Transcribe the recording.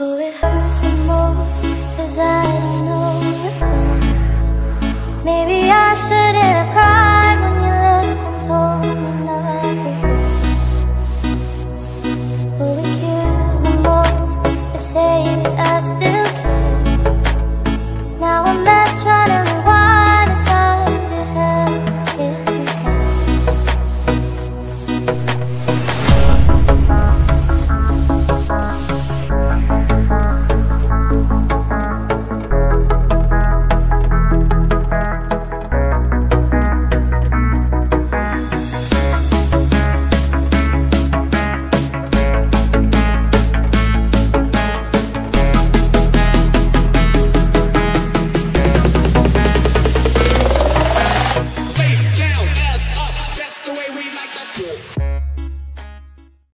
Oh, it hurts shit.